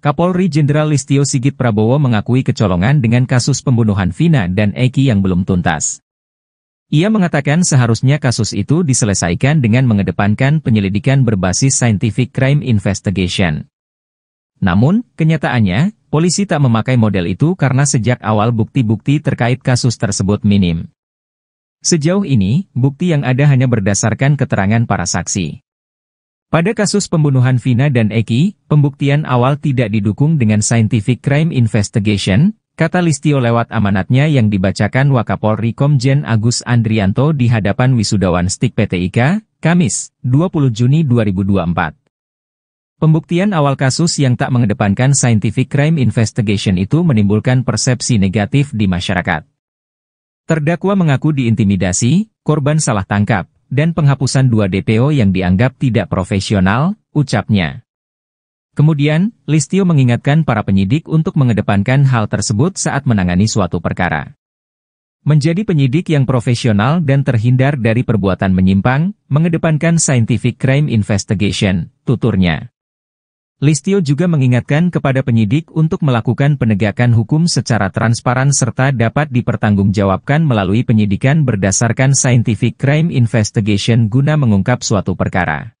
Kapolri Jenderal Listio Sigit Prabowo mengakui kecolongan dengan kasus pembunuhan Vina dan Eki yang belum tuntas. Ia mengatakan seharusnya kasus itu diselesaikan dengan mengedepankan penyelidikan berbasis scientific crime investigation. Namun, kenyataannya, polisi tak memakai model itu karena sejak awal bukti-bukti terkait kasus tersebut minim. Sejauh ini, bukti yang ada hanya berdasarkan keterangan para saksi. Pada kasus pembunuhan Vina dan Eki, pembuktian awal tidak didukung dengan scientific crime investigation, kata Listio lewat amanatnya yang dibacakan Wakapolri Komjen Agus Andrianto di hadapan wisudawan STIK PT IKA, Kamis, 20 Juni 2024. Pembuktian awal kasus yang tak mengedepankan scientific crime investigation itu menimbulkan persepsi negatif di masyarakat. Terdakwa mengaku diintimidasi, korban salah tangkap, dan penghapusan dua DPO yang dianggap tidak profesional, ucapnya. Kemudian, Listio mengingatkan para penyidik untuk mengedepankan hal tersebut saat menangani suatu perkara. Menjadi penyidik yang profesional dan terhindar dari perbuatan menyimpang, mengedepankan scientific crime investigation, tuturnya. Listio juga mengingatkan kepada penyidik untuk melakukan penegakan hukum secara transparan serta dapat dipertanggungjawabkan melalui penyidikan berdasarkan scientific crime investigation guna mengungkap suatu perkara.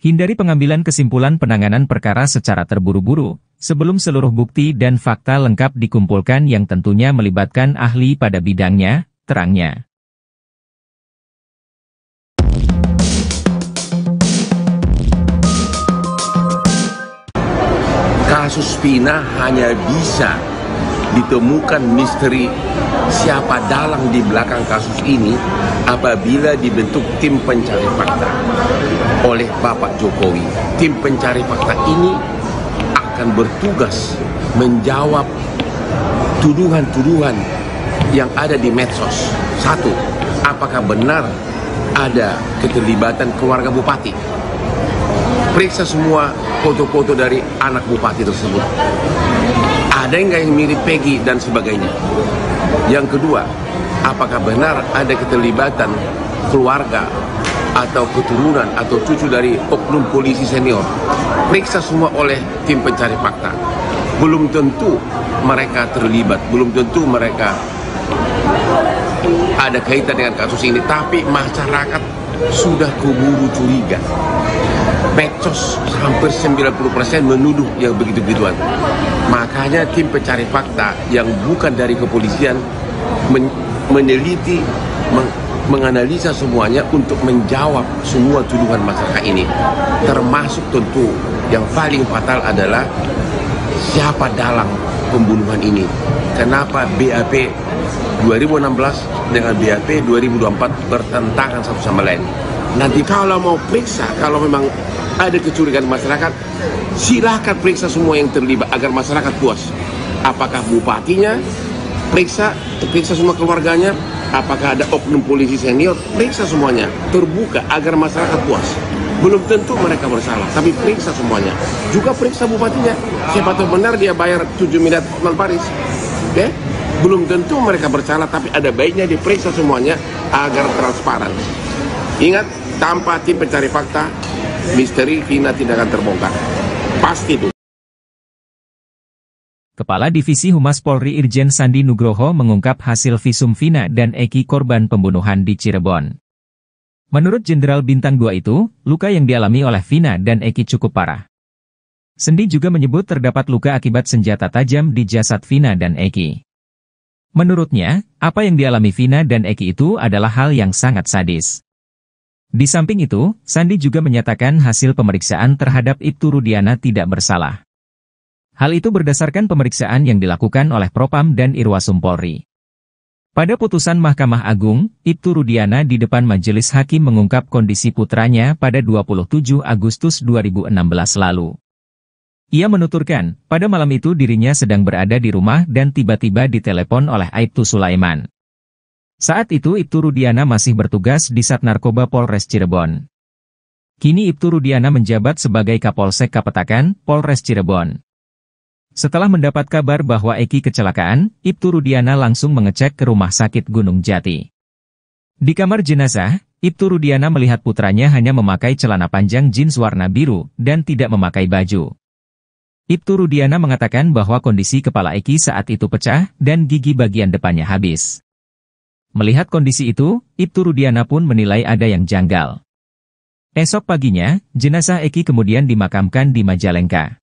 Hindari pengambilan kesimpulan penanganan perkara secara terburu-buru, sebelum seluruh bukti dan fakta lengkap dikumpulkan yang tentunya melibatkan ahli pada bidangnya, terangnya. Kasus Pina hanya bisa ditemukan misteri siapa dalang di belakang kasus ini apabila dibentuk tim pencari fakta oleh Bapak Jokowi. Tim pencari fakta ini akan bertugas menjawab tuduhan-tuduhan yang ada di medsos. Satu, apakah benar ada keterlibatan keluarga bupati? Periksa semua foto-foto dari anak bupati tersebut. Ada nggak yang mirip Peggy dan sebagainya. Yang kedua, apakah benar ada keterlibatan keluarga atau keturunan atau cucu dari oknum polisi senior. Periksa semua oleh tim pencari fakta. Belum tentu mereka terlibat, belum tentu mereka ada kaitan dengan kasus ini, tapi masyarakat sudah keburu curiga medsos hampir 90% menuduh yang begitu-gituan. Makanya tim pencari fakta yang bukan dari kepolisian men meneliti, meng menganalisa semuanya untuk menjawab semua tuduhan masyarakat ini. Termasuk tentu yang paling fatal adalah siapa dalang pembunuhan ini. Kenapa BAP 2016 dengan BAP 2024 bertentangan satu sama lain. Nanti kalau mau periksa, kalau memang ada kecurigaan masyarakat, silahkan periksa semua yang terlibat agar masyarakat puas. Apakah bupatinya, periksa, periksa semua keluarganya, apakah ada oknum polisi senior, periksa semuanya, terbuka agar masyarakat puas. Belum tentu mereka bersalah, tapi periksa semuanya. Juga periksa bupatinya, siapa tahu benar dia bayar 7 miliar non Paris. Oke? Okay? Belum tentu mereka bersalah, tapi ada baiknya diperiksa semuanya agar transparan. Ingat, tanpa tim pencari fakta, misteri Vina tidak akan terbongkar. Pasti itu. Kepala Divisi Humas Polri Irjen Sandi Nugroho mengungkap hasil visum Vina dan Eki korban pembunuhan di Cirebon. Menurut Jenderal Bintang 2 itu, luka yang dialami oleh Vina dan Eki cukup parah. Sendi juga menyebut terdapat luka akibat senjata tajam di jasad Vina dan Eki. Menurutnya, apa yang dialami Vina dan Eki itu adalah hal yang sangat sadis. Di samping itu, Sandi juga menyatakan hasil pemeriksaan terhadap Ibtu Rudiana tidak bersalah. Hal itu berdasarkan pemeriksaan yang dilakukan oleh Propam dan Irwasum Polri. Pada putusan Mahkamah Agung, Ibtu Rudiana di depan majelis hakim mengungkap kondisi putranya pada 27 Agustus 2016 lalu. Ia menuturkan, pada malam itu dirinya sedang berada di rumah dan tiba-tiba ditelepon oleh Aibtu Sulaiman. Saat itu Ibtu Rudiana masih bertugas di Sat Narkoba Polres Cirebon. Kini Ibtu Rudiana menjabat sebagai Kapolsek Kapetakan, Polres Cirebon. Setelah mendapat kabar bahwa Eki kecelakaan, Ibtu Rudiana langsung mengecek ke rumah sakit Gunung Jati. Di kamar jenazah, Ibtu Rudiana melihat putranya hanya memakai celana panjang jeans warna biru dan tidak memakai baju. Ibtu Rudiana mengatakan bahwa kondisi kepala Eki saat itu pecah dan gigi bagian depannya habis. Melihat kondisi itu, Ibtu Rudiana pun menilai ada yang janggal. Esok paginya, jenazah Eki kemudian dimakamkan di Majalengka.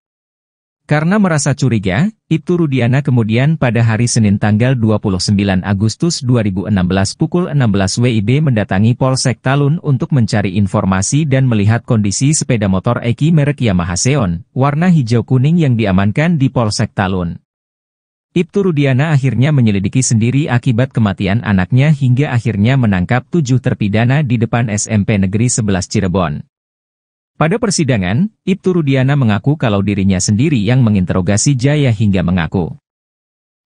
Karena merasa curiga, Ibtu Rudiana kemudian pada hari Senin tanggal 29 Agustus 2016 pukul 16 WIB mendatangi Polsek Talun untuk mencari informasi dan melihat kondisi sepeda motor Eki merek Yamaha Seon, warna hijau kuning yang diamankan di Polsek Talun. Ibtu Rudiana akhirnya menyelidiki sendiri akibat kematian anaknya hingga akhirnya menangkap tujuh terpidana di depan SMP Negeri 11 Cirebon. Pada persidangan, Ibtu Rudiana mengaku kalau dirinya sendiri yang menginterogasi Jaya hingga mengaku.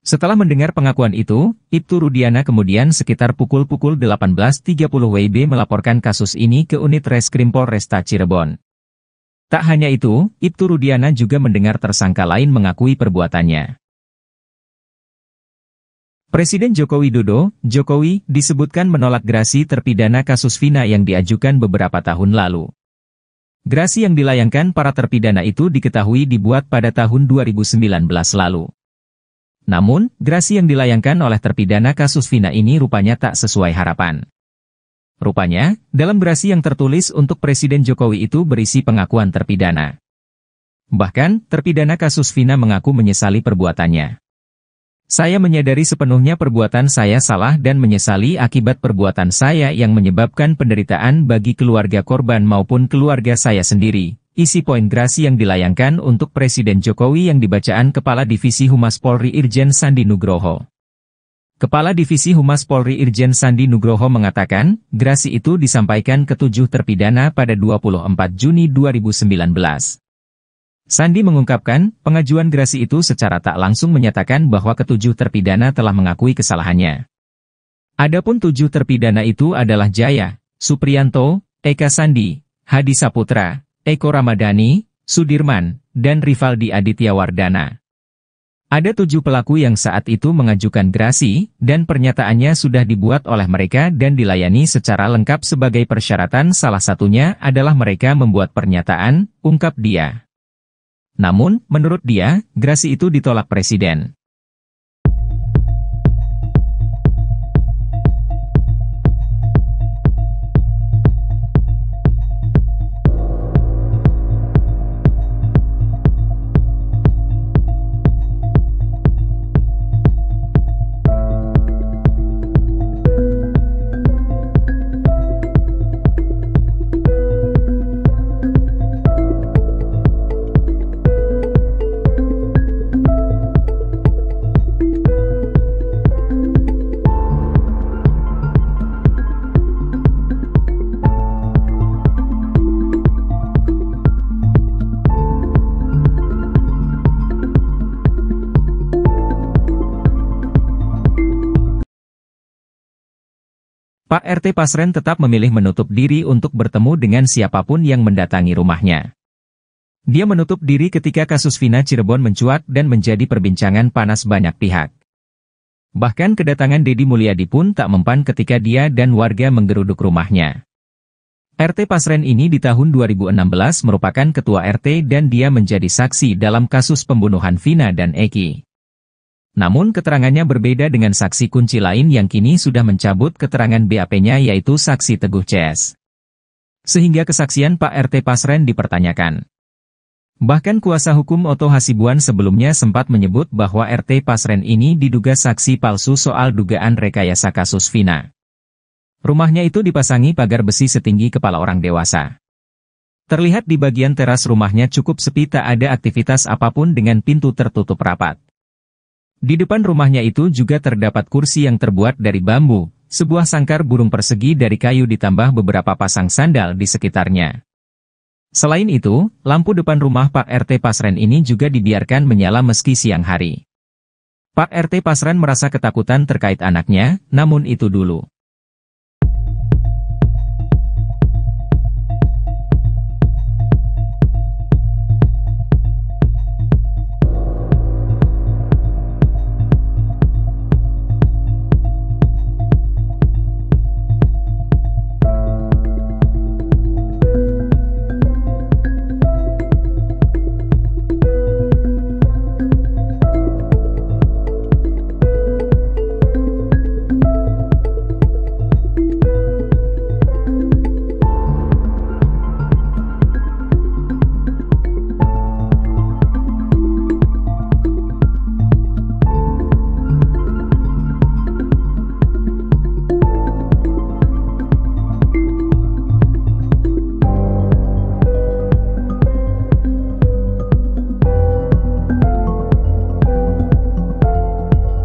Setelah mendengar pengakuan itu, Ibtu Rudiana kemudian sekitar pukul-pukul 18.30 WIB melaporkan kasus ini ke unit Reskrim Polresta Cirebon. Tak hanya itu, Ibtu Rudiana juga mendengar tersangka lain mengakui perbuatannya. Presiden Joko Widodo, Jokowi, disebutkan menolak grasi terpidana kasus Vina yang diajukan beberapa tahun lalu. Grasi yang dilayangkan para terpidana itu diketahui dibuat pada tahun 2019 lalu. Namun, grasi yang dilayangkan oleh terpidana kasus Vina ini rupanya tak sesuai harapan. Rupanya, dalam grasi yang tertulis untuk Presiden Jokowi itu berisi pengakuan terpidana. Bahkan, terpidana kasus Vina mengaku menyesali perbuatannya. Saya menyadari sepenuhnya perbuatan saya salah dan menyesali akibat perbuatan saya yang menyebabkan penderitaan bagi keluarga korban maupun keluarga saya sendiri. Isi poin grasi yang dilayangkan untuk Presiden Jokowi yang dibacaan Kepala Divisi Humas Polri Irjen Sandi Nugroho. Kepala Divisi Humas Polri Irjen Sandi Nugroho mengatakan, grasi itu disampaikan ketujuh terpidana pada 24 Juni 2019. Sandi mengungkapkan, pengajuan gerasi itu secara tak langsung menyatakan bahwa ketujuh terpidana telah mengakui kesalahannya. Adapun tujuh terpidana itu adalah Jaya, Supriyanto, Eka Sandi, Hadi Saputra, Eko Ramadhani, Sudirman, dan Rivaldi Aditya Wardana. Ada tujuh pelaku yang saat itu mengajukan gerasi, dan pernyataannya sudah dibuat oleh mereka dan dilayani secara lengkap sebagai persyaratan salah satunya adalah mereka membuat pernyataan, ungkap dia. Namun, menurut dia, grasi itu ditolak presiden. Pak RT Pasren tetap memilih menutup diri untuk bertemu dengan siapa pun yang mendatangi rumahnya. Dia menutup diri ketika kasus Vina Cirebon mencuat dan menjadi perbincangan panas banyak pihak. Bahkan kedatangan Dedi Mulyadi pun tak mempan ketika dia dan warga menggeruduk rumahnya. RT Pasren ini di tahun 2016 merupakan ketua RT dan dia menjadi saksi dalam kasus pembunuhan Vina dan Eki. Namun keterangannya berbeda dengan saksi kunci lain yang kini sudah mencabut keterangan BAP-nya yaitu saksi Teguh CS. Sehingga kesaksian Pak RT Pasren dipertanyakan. Bahkan kuasa hukum Oto Hasibuan sebelumnya sempat menyebut bahwa RT Pasren ini diduga saksi palsu soal dugaan rekayasa kasus Vina. Rumahnya itu dipasangi pagar besi setinggi kepala orang dewasa. Terlihat di bagian teras rumahnya cukup sepi tak ada aktivitas apa pun dengan pintu tertutup rapat. Di depan rumahnya itu juga terdapat kursi yang terbuat dari bambu, sebuah sangkar burung persegi dari kayu ditambah beberapa pasang sandal di sekitarnya. Selain itu, lampu depan rumah Pak RT Pasren ini juga dibiarkan menyala meski siang hari. Pak RT Pasren merasa ketakutan terkait anaknya, namun itu dulu.